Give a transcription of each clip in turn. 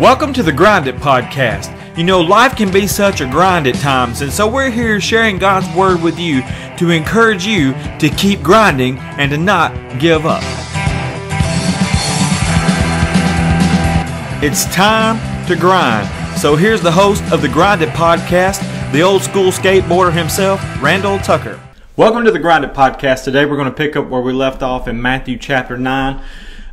Welcome to the Grind It Podcast. You know, life can be such a grind at times, and so we're here sharing God's Word with you to encourage you to keep grinding and to not give up. It's time to grind. So here's the host of the Grind It Podcast, the old school skateboarder himself, Randall Tucker. Welcome to the Grind It Podcast. Today we're going to pick up where we left off in Matthew chapter 9.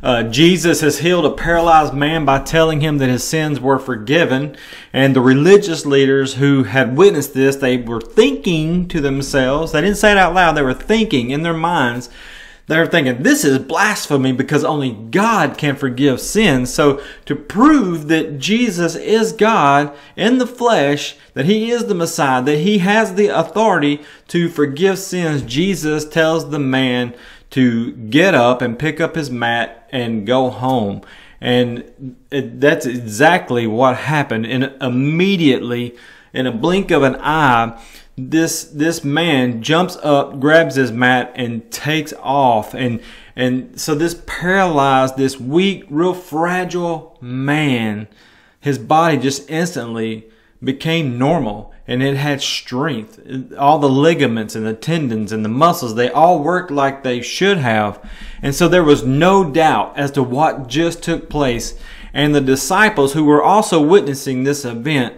Uh, Jesus has healed a paralyzed man by telling him that his sins were forgiven. And the religious leaders who had witnessed this, they were thinking to themselves, they didn't say it out loud, they were thinking in their minds, they were thinking, this is blasphemy because only God can forgive sins. So to prove that Jesus is God in the flesh, that he is the Messiah, that he has the authority to forgive sins, Jesus tells the man to get up and pick up his mat and go home. And that's exactly what happened. And immediately, in a blink of an eye, this this man jumps up, grabs his mat, and takes off. And and so this paralyzed, this weak, real fragile man, his body just instantly became normal and it had strength. All the ligaments and the tendons and the muscles, they all worked like they should have. And so there was no doubt as to what just took place. And the disciples who were also witnessing this event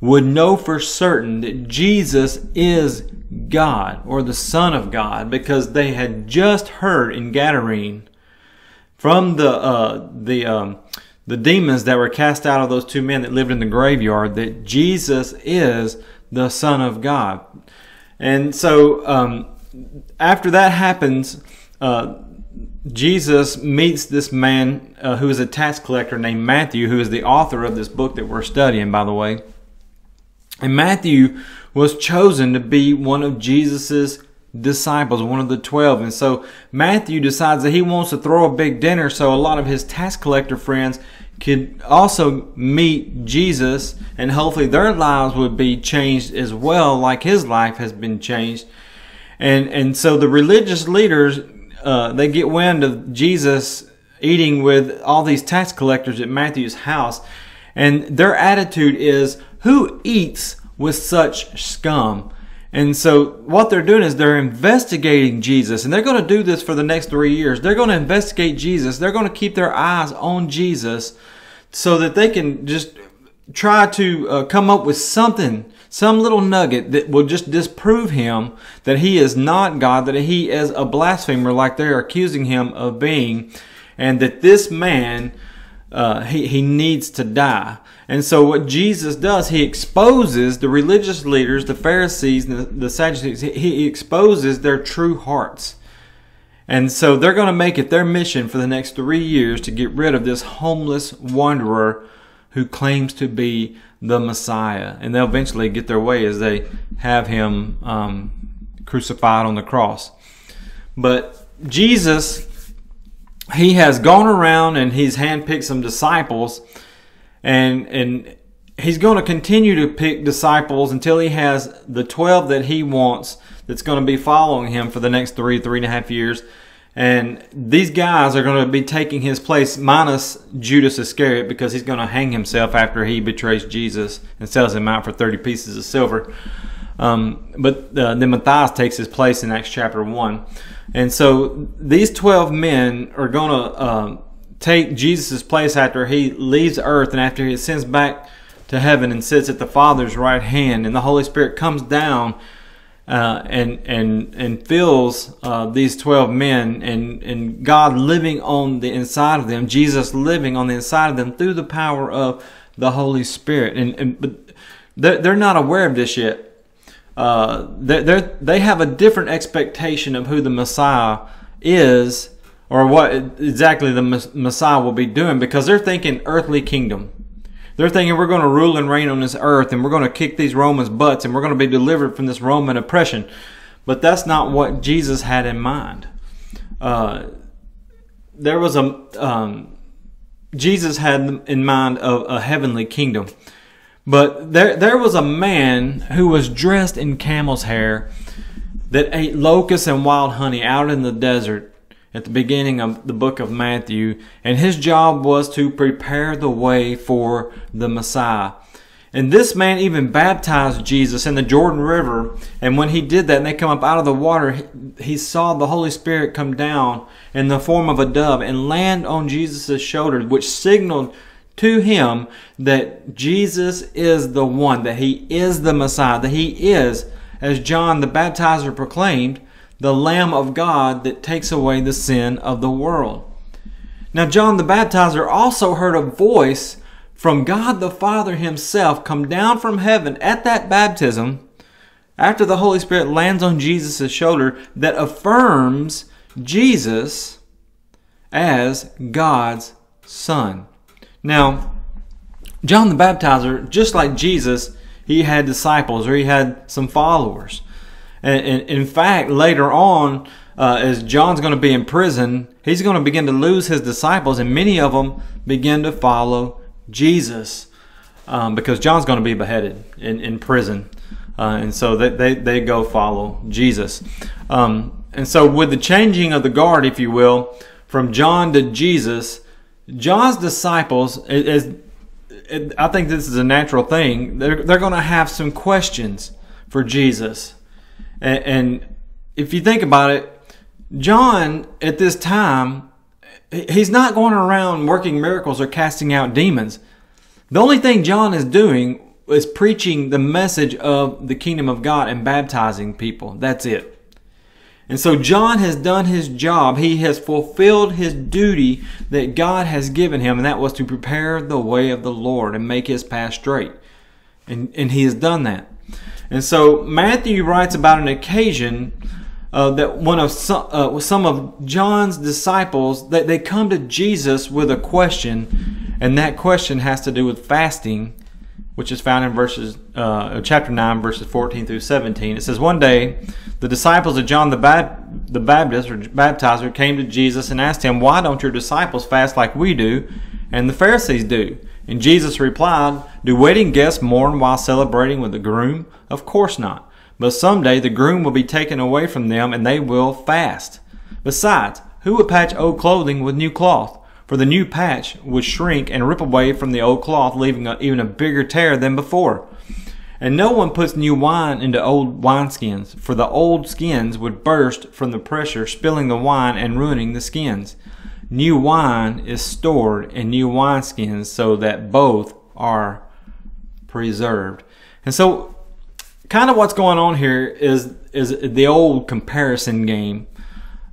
would know for certain that Jesus is God or the Son of God because they had just heard in Gadarene from the, uh, the, um, the demons that were cast out of those two men that lived in the graveyard that Jesus is the Son of God. And so um, after that happens, uh, Jesus meets this man uh, who is a tax collector named Matthew, who is the author of this book that we're studying, by the way. And Matthew was chosen to be one of Jesus's disciples, one of the twelve. And so Matthew decides that he wants to throw a big dinner so a lot of his tax collector friends could also meet Jesus and hopefully their lives would be changed as well, like his life has been changed. And, and so the religious leaders, uh, they get wind of Jesus eating with all these tax collectors at Matthew's house. And their attitude is, who eats with such scum? And so what they're doing is they're investigating Jesus and they're going to do this for the next three years. They're going to investigate Jesus. They're going to keep their eyes on Jesus so that they can just try to uh, come up with something, some little nugget that will just disprove him that he is not God, that he is a blasphemer like they're accusing him of being, and that this man, uh, he, he needs to die. And so what Jesus does, he exposes the religious leaders, the Pharisees, the, the Sadducees, he exposes their true hearts. And so they're going to make it their mission for the next three years to get rid of this homeless wanderer who claims to be the Messiah. And they'll eventually get their way as they have him um, crucified on the cross. But Jesus, he has gone around and he's handpicked some disciples and, and he's going to continue to pick disciples until he has the 12 that he wants that's going to be following him for the next three, three and a half years. And these guys are going to be taking his place, minus Judas Iscariot, because he's going to hang himself after he betrays Jesus and sells him out for 30 pieces of silver. Um, but uh, then Matthias takes his place in Acts chapter 1. And so these 12 men are going to uh, take Jesus' place after he leaves earth and after he ascends back to heaven and sits at the Father's right hand. And the Holy Spirit comes down uh, and and and fills uh, these twelve men and and God living on the inside of them, Jesus living on the inside of them through the power of the Holy Spirit. And, and but they're, they're not aware of this yet. Uh, they they have a different expectation of who the Messiah is or what exactly the Messiah will be doing because they're thinking earthly kingdom. They're thinking we're going to rule and reign on this earth and we're going to kick these Romans' butts and we're going to be delivered from this Roman oppression. But that's not what Jesus had in mind. Uh, there was a, um, Jesus had in mind a, a heavenly kingdom. But there, there was a man who was dressed in camel's hair that ate locusts and wild honey out in the desert at the beginning of the book of Matthew, and his job was to prepare the way for the Messiah. And this man even baptized Jesus in the Jordan River. And when he did that and they come up out of the water, he saw the Holy Spirit come down in the form of a dove and land on Jesus' shoulders, which signaled to him that Jesus is the one, that he is the Messiah, that he is, as John the baptizer proclaimed, the Lamb of God that takes away the sin of the world. Now, John the baptizer also heard a voice from God the Father Himself come down from heaven at that baptism after the Holy Spirit lands on Jesus' shoulder that affirms Jesus as God's Son. Now, John the Baptizer, just like Jesus, he had disciples or he had some followers. And, and in fact, later on, uh, as John's going to be in prison, he's going to begin to lose his disciples, and many of them begin to follow Jesus um, because John's going to be beheaded in, in prison. Uh, and so they, they, they go follow Jesus. Um, and so, with the changing of the guard, if you will, from John to Jesus, John's disciples, is, I think this is a natural thing, they're, they're going to have some questions for Jesus. And, and if you think about it, John at this time He's not going around working miracles or casting out demons. The only thing John is doing is preaching the message of the kingdom of God and baptizing people. That's it. And so John has done his job. He has fulfilled his duty that God has given him, and that was to prepare the way of the Lord and make his path straight. And, and he has done that. And so Matthew writes about an occasion uh, that one of some, uh, some of John's disciples that they come to Jesus with a question, and that question has to do with fasting, which is found in verses uh, chapter nine, verses fourteen through seventeen. It says, "One day, the disciples of John the, the Baptist or baptizer came to Jesus and asked him, "Why don't your disciples fast like we do, and the Pharisees do?" And Jesus replied, "Do wedding guests mourn while celebrating with the groom? Of course not." But someday the groom will be taken away from them and they will fast. Besides, who would patch old clothing with new cloth? For the new patch would shrink and rip away from the old cloth, leaving a, even a bigger tear than before. And no one puts new wine into old wineskins, for the old skins would burst from the pressure, spilling the wine and ruining the skins. New wine is stored in new wineskins so that both are preserved. And so kind of what's going on here is is the old comparison game.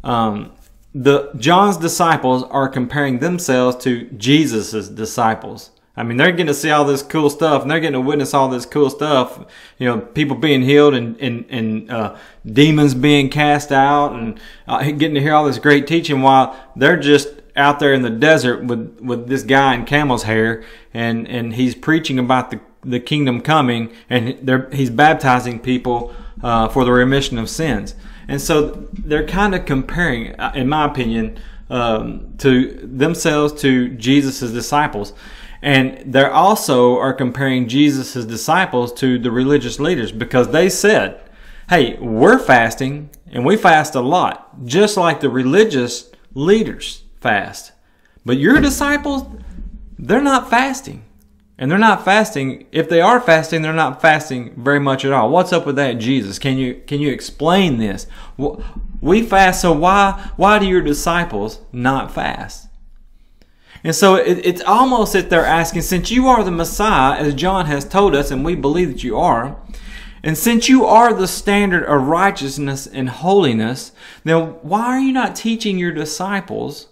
Um, the John's disciples are comparing themselves to Jesus's disciples. I mean, they're getting to see all this cool stuff, and they're getting to witness all this cool stuff. You know, people being healed, and and, and uh, demons being cast out, and uh, getting to hear all this great teaching, while they're just out there in the desert with with this guy in camel's hair, and and he's preaching about the the kingdom coming, and he's baptizing people uh, for the remission of sins. And so they're kind of comparing, uh, in my opinion, um, to themselves to Jesus' disciples. And they also are comparing Jesus' disciples to the religious leaders because they said, hey, we're fasting and we fast a lot, just like the religious leaders fast. But your disciples, they're not fasting and they're not fasting. If they are fasting, they're not fasting very much at all. What's up with that, Jesus? Can you can you explain this? We fast, so why why do your disciples not fast? And so it, it's almost that they're asking, since you are the Messiah, as John has told us, and we believe that you are, and since you are the standard of righteousness and holiness, then why are you not teaching your disciples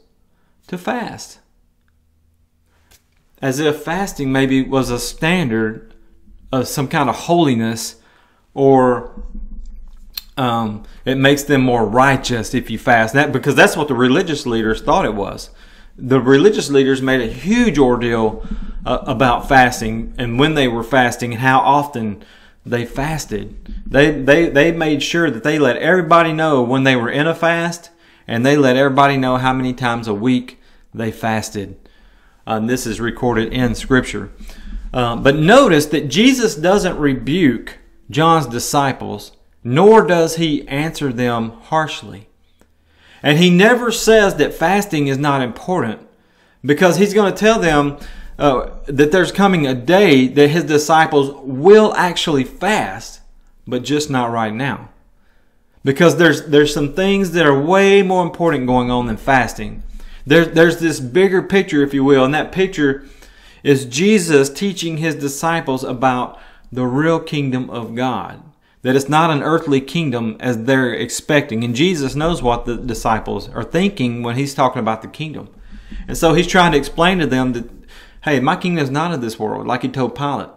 to fast? As if fasting maybe was a standard of some kind of holiness or um, it makes them more righteous if you fast. That because that's what the religious leaders thought it was. The religious leaders made a huge ordeal uh, about fasting and when they were fasting and how often they fasted. They, they they made sure that they let everybody know when they were in a fast and they let everybody know how many times a week they fasted uh, this is recorded in Scripture. Uh, but notice that Jesus doesn't rebuke John's disciples, nor does he answer them harshly. And he never says that fasting is not important because he's going to tell them uh, that there's coming a day that his disciples will actually fast, but just not right now. Because there's there's some things that are way more important going on than fasting. There, there's this bigger picture, if you will, and that picture is Jesus teaching his disciples about the real kingdom of God. That it's not an earthly kingdom as they're expecting. And Jesus knows what the disciples are thinking when he's talking about the kingdom. And so he's trying to explain to them that hey, my kingdom is not of this world, like he told Pilate.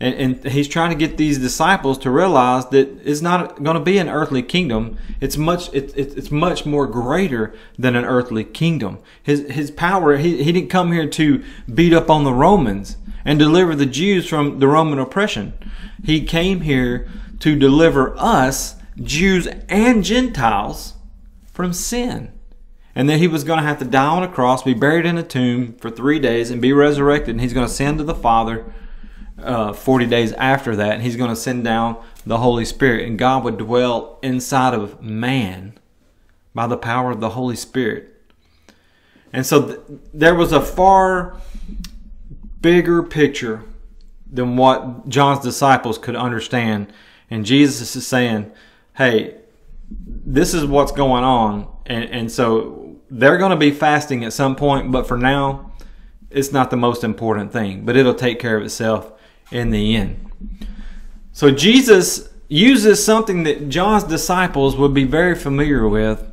And, and he's trying to get these disciples to realize that it's not going to be an earthly kingdom. It's much, it, it, it's much more greater than an earthly kingdom. His, his power, he, he didn't come here to beat up on the Romans and deliver the Jews from the Roman oppression. He came here to deliver us, Jews and Gentiles, from sin and that he was going to have to die on a cross, be buried in a tomb for three days, and be resurrected. And he's going to send to the Father uh, 40 days after that, and he's going to send down the Holy Spirit, and God would dwell inside of man by the power of the Holy Spirit. And so th- there was a far bigger picture than what John's disciples could understand. And Jesus is saying, hey, this is what's going on. And, and so they're going to be fasting at some point, but for now, it's not the most important thing, but it'll take care of itself in the end. So Jesus uses something that John's disciples would be very familiar with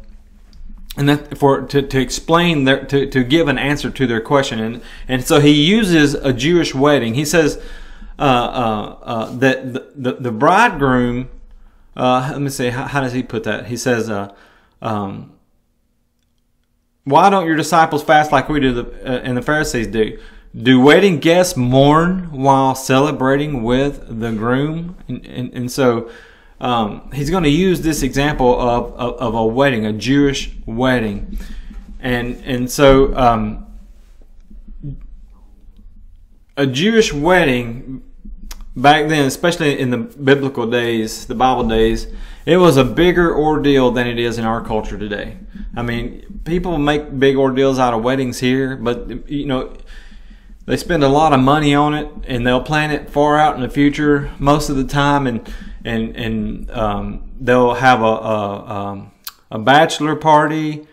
and that for to, to explain their to, to give an answer to their question and and so he uses a Jewish wedding he says uh, uh, uh, that the, the, the bridegroom uh, let me see, how, how, does he put that? He says, uh, um, why don't your disciples fast like we do the, uh, and the Pharisees do? Do wedding guests mourn while celebrating with the groom? And, and, and so um, he's going to use this example of, of, of, a wedding, a Jewish wedding. And, and so um, a Jewish wedding back then, especially in the biblical days, the Bible days, it was a bigger ordeal than it is in our culture today. I mean, people make big ordeals out of weddings here, but you know, they spend a lot of money on it, and they'll plan it far out in the future most of the time, and and and um, they'll have a a, um, a bachelor party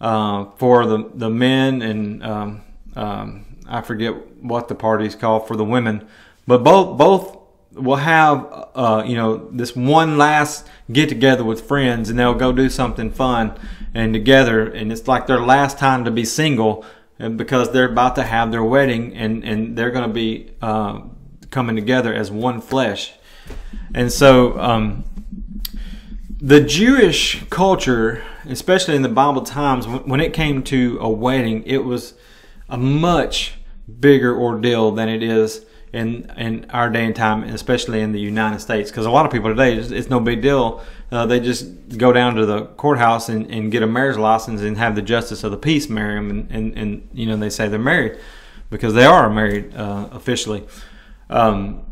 uh, for the the men, and um, um I forget what the party's called for the women. But both both will have uh, you know this one last get together with friends, and they'll go do something fun and together, and it's like their last time to be single, because they're about to have their wedding, and and they're going to be uh, coming together as one flesh, and so. Um, the Jewish culture, especially in the Bible times, when it came to a wedding, it was a much bigger ordeal than it is in in our day and time, especially in the United States, because a lot of people today it's, it's no big deal. Uh, they just go down to the courthouse and, and get a marriage license and have the justice of the peace marry them, and, and, and you know they say they're married because they are married uh, officially. Um,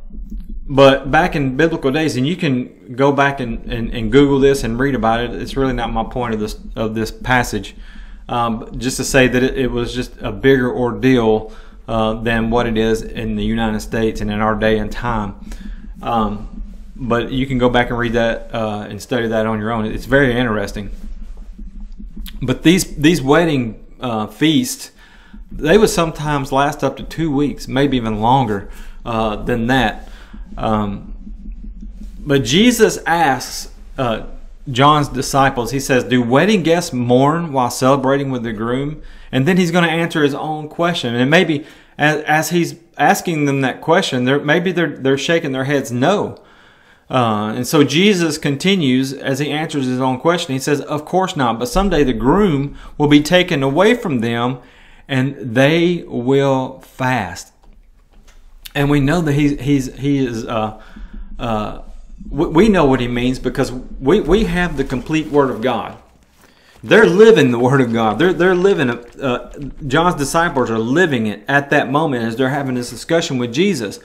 but back in biblical days, and you can go back and, and, and, Google this and read about it. It's really not my point of this of this passage. Um, just to say that it, it was just a bigger ordeal uh, than what it is in the United States and in our day and time. Um, but you can go back and read that uh, and study that on your own. It's very interesting. But these these wedding uh, feasts, they would sometimes last up to two weeks, maybe even longer uh, than that. Um, but Jesus asks uh, John's disciples, he says, Do wedding guests mourn while celebrating with the groom? And then he's going to answer his own question. And maybe as, as he's asking them that question, they're, maybe they're, they're shaking their heads no. Uh, and so Jesus continues as he answers his own question. He says, Of course not, but someday the groom will be taken away from them and they will fast. And we know that he's, he's, he is, uh, uh, we know what he means because we, we have the complete Word of God. They're living the Word of God. They're, they're living, uh, John's disciples are living it at that moment as they're having this discussion with Jesus.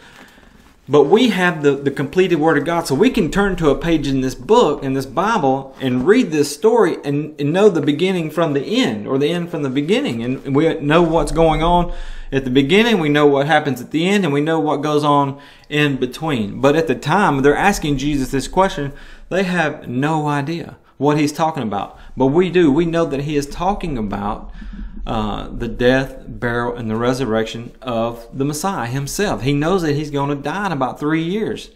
But we have the, the completed Word of God. So we can turn to a page in this book, in this Bible, and read this story and, and know the beginning from the end, or the end from the beginning. And we know what's going on at the beginning, we know what happens at the end, and we know what goes on in between. But at the time, they're asking Jesus this question, they have no idea what he's talking about. But we do. We know that he is talking about uh, the death, burial, and the resurrection of the Messiah himself. He knows that he's going to die in about three years.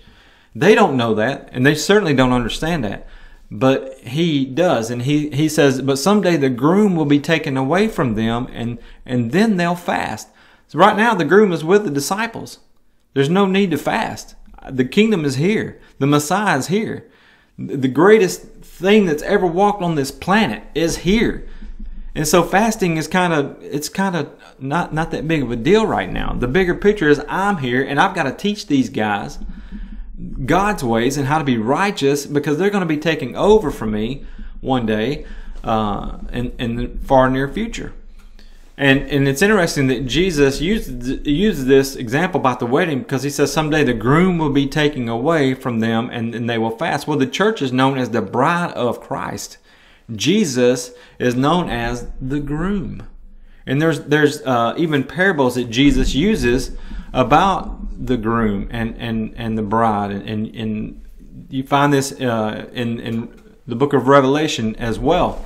They don't know that, and they certainly don't understand that. But he does, and he, he says, But someday the groom will be taken away from them, and, and then they'll fast. So right now, the groom is with the disciples. There's no need to fast. The kingdom is here. The Messiah is here. The greatest thing that's ever walked on this planet is here. And so fasting is kind of it's kind of not not that big of a deal right now. The bigger picture is I'm here and I've got to teach these guys God's ways and how to be righteous because they're going to be taking over from me one day uh, in in the far near future. And and it's interesting that Jesus used used this example about the wedding because he says someday the groom will be taken away from them and, and they will fast. Well, the church is known as the bride of Christ. Jesus is known as the groom. And there's there's uh, even parables that Jesus uses about the groom and, and, and the bride. And, and, and you find this uh, in, in the book of Revelation as well.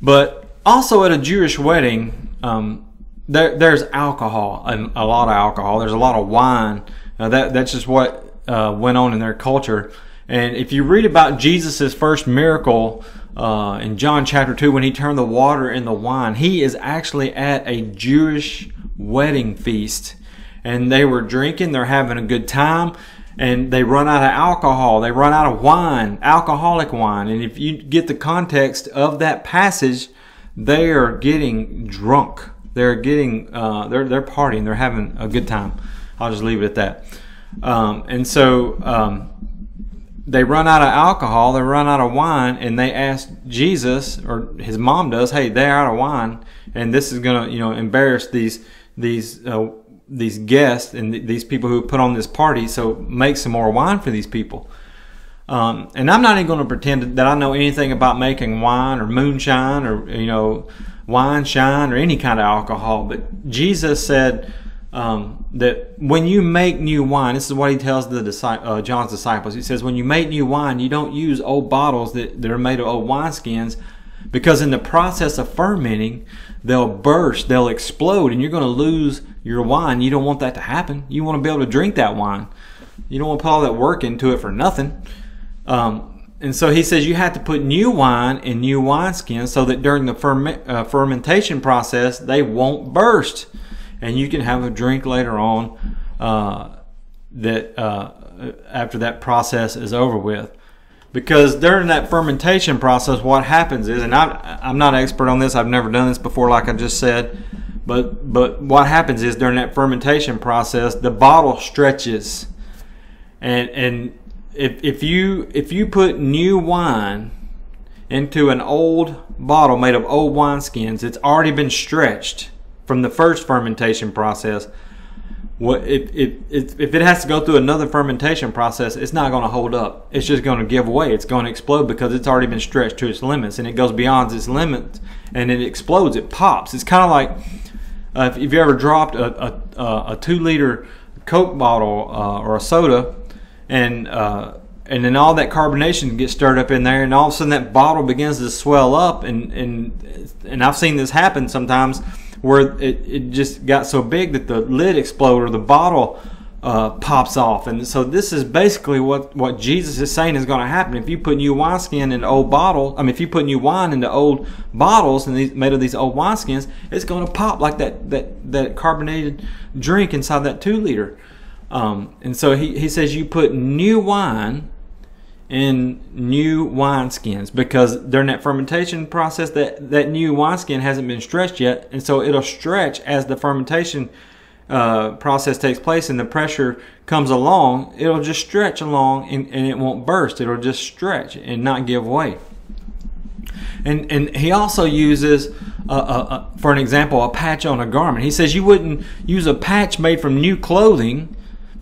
But also at a Jewish wedding, um, there, there's alcohol and a lot of alcohol. There's a lot of wine. That that's just what uh, went on in their culture. And if you read about Jesus' first miracle uh, in John chapter 2, when he turned the water into wine, he is actually at a Jewish wedding feast. And they were drinking, they're having a good time, and they run out of alcohol. They run out of wine, alcoholic wine. And if you get the context of that passage, they are getting drunk. They're getting, uh, they're, they're partying, they're having a good time. I'll just leave it at that. Um, and so, um, they run out of alcohol, they run out of wine, and they ask Jesus or his mom does, "Hey, they're out of wine, and this is gonna, you know, embarrass these these uh, these guests and th- these people who put on this party. So make some more wine for these people." Um, and I'm not even going to pretend that I know anything about making wine or moonshine or you know wine shine or any kind of alcohol, but Jesus said um, that when you make new wine, this is what he tells the uh, John's disciples. He says, when you make new wine, you don't use old bottles that, that are made of old wineskins, because in the process of fermenting, they'll burst, they'll explode, and you're going to lose your wine. You don't want that to happen. You want to be able to drink that wine. You don't want to put all that work into it for nothing. Um, and so he says you have to put new wine in new wineskins so that during the ferment, uh, fermentation process, they won't burst and you can have a drink later on uh, that uh, after that process is over with. Because during that fermentation process, what happens is, and I, I'm not an expert on this, I've never done this before, like I just said, but but what happens is during that fermentation process, the bottle stretches, and and if if you if you put new wine into an old bottle made of old wineskins, it's already been stretched from the first fermentation process. What if, if, if it has to go through another fermentation process, it's not going to hold up. It's just going to give away. It's going to explode because it's already been stretched to its limits, and it goes beyond its limits, and it explodes. It pops. It's kind of like uh, if, if, you ever dropped a, a, a two liter Coke bottle uh, or a soda, and uh, and then all that carbonation gets stirred up in there, and all of a sudden that bottle begins to swell up, and and and I've seen this happen sometimes where it, it just got so big that the lid exploded or the bottle uh, pops off. And so this is basically what, what Jesus is saying is going to happen. If you put new wineskin in old bottle, I mean, if you put new wine into old bottles and these, made of these old wineskins, it's going to pop like that, that, that carbonated drink inside that two liter. Um, and so he, he says you put new wine in new wineskins because during that fermentation process that, that new wineskin hasn't been stretched yet. And so it'll stretch as the fermentation uh, process takes place and the pressure comes along. It'll just stretch along and, and it won't burst. It'll just stretch and not give way. And and he also uses a, for an example a patch on a garment. He says you wouldn't use a patch made from new clothing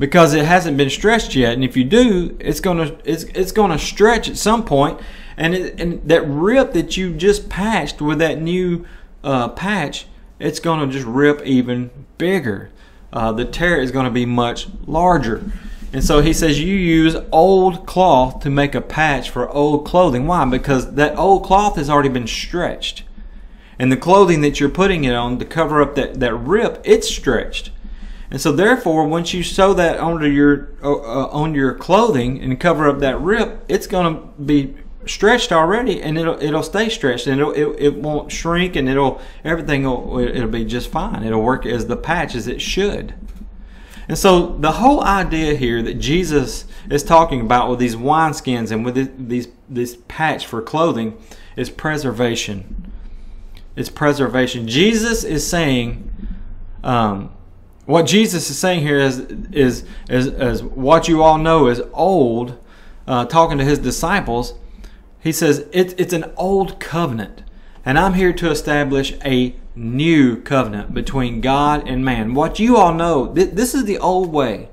because it hasn't been stretched yet. And if you do, it's gonna it's it's gonna stretch at some point, and it, and that rip that you just patched with that new uh, patch, it's gonna just rip even bigger. Uh, the tear is going to be much larger. And so he says you use old cloth to make a patch for old clothing. Why? Because that old cloth has already been stretched. And the clothing that you're putting it on to cover up that, that rip, it's stretched. And so therefore, once you sew that onto your uh, uh on your clothing and cover up that rip, it's going to be stretched already, and it'll it'll stay stretched, and it'll it, it won't shrink, and it'll everything will it'll be just fine. It'll work as the patch as it should. And so the whole idea here that Jesus is talking about with these wineskins and with these this patch for clothing is preservation. It's preservation. Jesus is saying, um, what Jesus is saying here is is is, is what you all know is old. Uh, talking to his disciples, he says it, it's an old covenant, and I'm here to establish a new covenant between God and man. What you all know, th- this is the old way.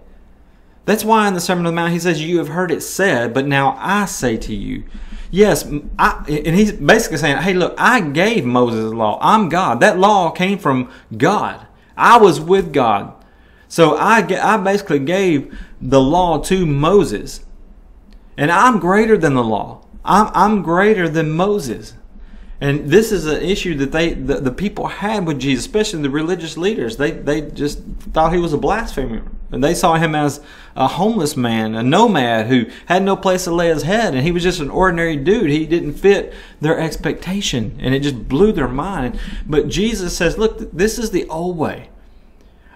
That's why in the Sermon on the Mount he says, You have heard it said, but now I say to you. Yes, I, and he's basically saying, Hey, look, I gave Moses the law. I'm God. That law came from God. I was with God. So I, I basically gave the law to Moses. And I'm greater than the law. I'm, I'm greater than Moses. And this is an issue that they the, the people had with Jesus, especially the religious leaders. They they just thought he was a blasphemer. And they saw him as a homeless man, a nomad who had no place to lay his head, and he was just an ordinary dude. He didn't fit their expectation, and it just blew their mind. But Jesus says, Look, this is the old way.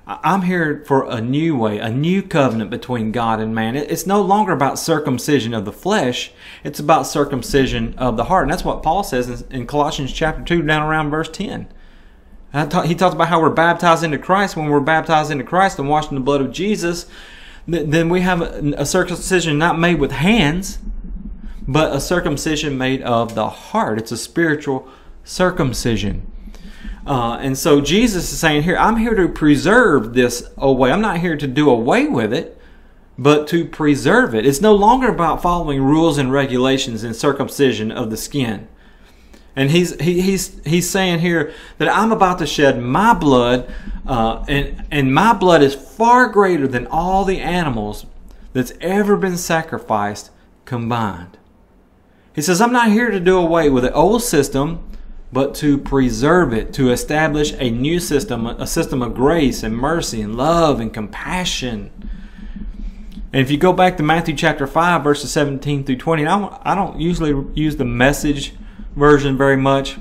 I'm here for a new way, a new covenant between God and man. It's no longer about circumcision of the flesh. It's about circumcision of the heart. And that's what Paul says in Colossians chapter 2 down around verse 10. He talks about how we're baptized into Christ. When we're baptized into Christ and washed in the blood of Jesus, then we have a circumcision not made with hands, but a circumcision made of the heart. It's a spiritual circumcision. Uh, and so Jesus is saying here, I'm here to preserve this away. I'm not here to do away with it, but to preserve it. It's no longer about following rules and regulations and circumcision of the skin. And he's he, he's he's saying here that I'm about to shed my blood, uh, and and my blood is far greater than all the animals that's ever been sacrificed combined. He says, I'm not here to do away with the old system but to preserve it, to establish a new system, a system of grace and mercy and love and compassion. And if you go back to Matthew chapter 5, verses 17 through 20, I don't, I don't usually use the message version very much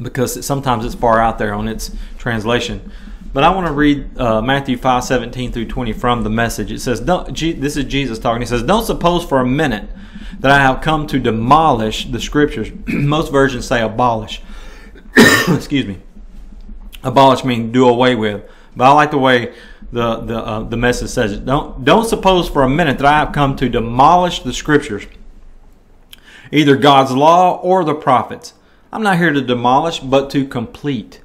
because it, sometimes it's far out there on its translation. But I want to read uh, Matthew 5, 17 through 20 from the message. It says, don't, This is Jesus talking. He says, Don't suppose for a minute that I have come to demolish the scriptures. Most versions say abolish. Excuse me. Abolish means do away with. But I like the way the the uh, the message says it. Don't don't suppose for a minute that I have come to demolish the scriptures, either God's law or the prophets. I'm not here to demolish, but to complete.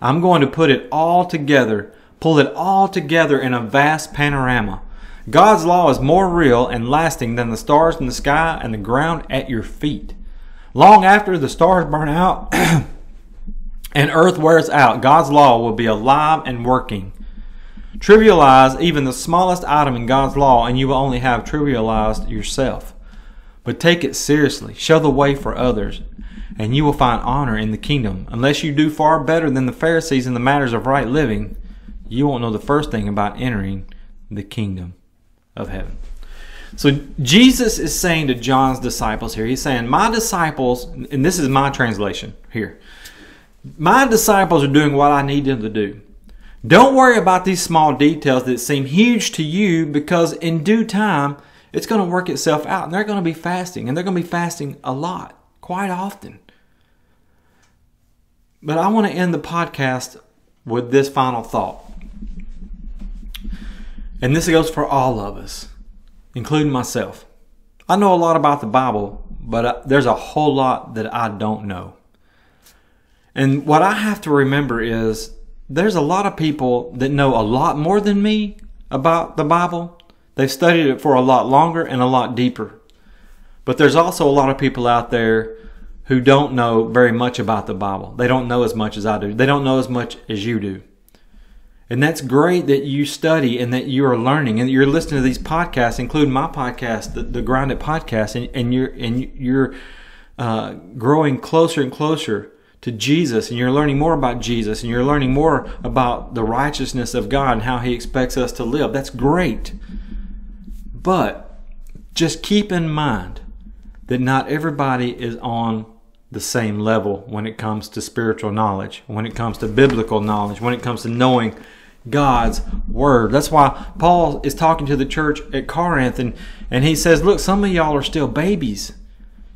I'm going to put it all together, pull it all together in a vast panorama. God's law is more real and lasting than the stars in the sky and the ground at your feet. Long after the stars burn out and earth wears out, God's law will be alive and working. Trivialize even the smallest item in God's law, and you will only have trivialized yourself. But take it seriously, show the way for others, and you will find honor in the kingdom. Unless you do far better than the Pharisees in the matters of right living, you won't know the first thing about entering the kingdom of heaven. So Jesus is saying to John's disciples here, he's saying, My disciples, and this is my translation here, my disciples are doing what I need them to do. Don't worry about these small details that seem huge to you because in due time, it's going to work itself out. And they're going to be fasting, and they're going to be fasting a lot, quite often. But I want to end the podcast with this final thought. And this goes for all of us, including myself. I know a lot about the Bible, but uh, there's a whole lot that I don't know. And what I have to remember is there's a lot of people that know a lot more than me about the Bible, they've studied it for a lot longer and a lot deeper. But there's also a lot of people out there who don't know very much about the Bible. They don't know as much as I do. They don't know as much as you do. And that's great that you study and that you are learning and you're listening to these podcasts, including my podcast, the, the Grind It Podcast, and, and you're and you're uh, growing closer and closer to Jesus, and you're learning more about Jesus, and you're learning more about the righteousness of God and how He expects us to live. That's great. But just keep in mind that not everybody is on the same level when it comes to spiritual knowledge, when it comes to biblical knowledge, when it comes to knowing God's word. That's why Paul is talking to the church at Corinth and, and he says, Look, some of y'all are still babies.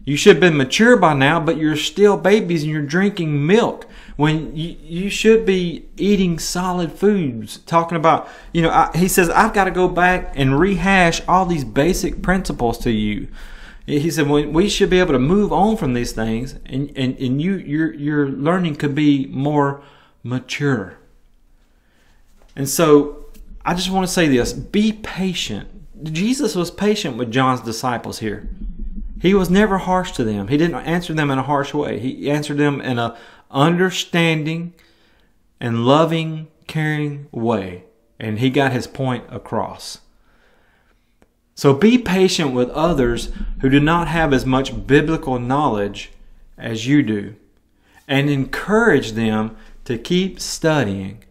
You should have been mature by now, but you're still babies and you're drinking milk when you, you should be eating solid foods. Talking about, you know, I, he says, I've got to go back and rehash all these basic principles to you. He said, well, we should be able to move on from these things and, and, and you, your, your learning could be more mature. And so I just want to say this be patient. Jesus was patient with John's disciples here. He was never harsh to them. He didn't answer them in a harsh way. He answered them in a understanding and loving, caring way. And he got his point across. So be patient with others who do not have as much biblical knowledge as you do. And encourage them to keep studying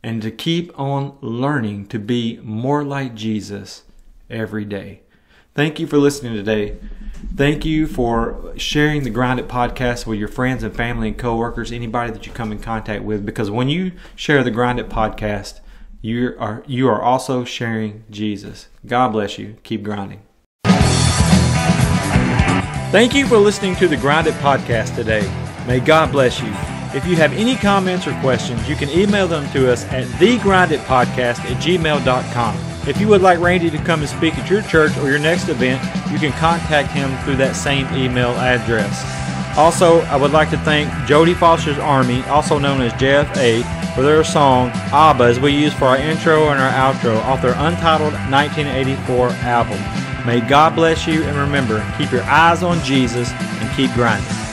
and to keep on learning to be more like Jesus every day. Thank you for listening today. Thank you for sharing the Grind It podcast with your friends and family and coworkers, anybody that you come in contact with, because when you share the Grind It podcast, you are you are also sharing Jesus. God bless you. Keep grinding. Thank you for listening to the Grind It podcast today. May God bless you. If you have any comments or questions, you can email them to us at thegrinditpodcast at gmail.com. If you would like Randy to come and speak at your church or your next event, you can contact him through that same email address. Also, I would like to thank Jodie Foster's Army, also known as JFA, for their song ABBA as we use for our intro and our outro off their untitled 1984 album. May God bless you and remember, keep your eyes on Jesus and keep grinding.